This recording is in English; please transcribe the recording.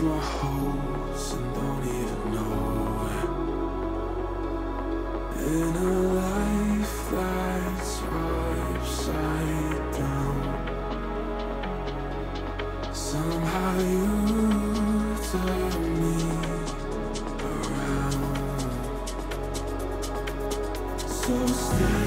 lose my hopes and don't even know. In a life that's upside down, somehow you turn me around. So stay.